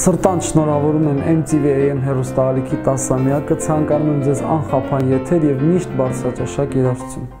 Սրտան շնորհավորում եմ MTV AM հեռուստաալիքի 10-ամյակը, ցանկանում եմ ձեզ անխափան եթեր եւ միշտ բարձրաճաշակ երաժշտություն։